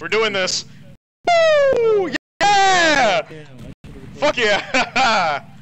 We're doing this. Woo! Yeah! Fuck yeah!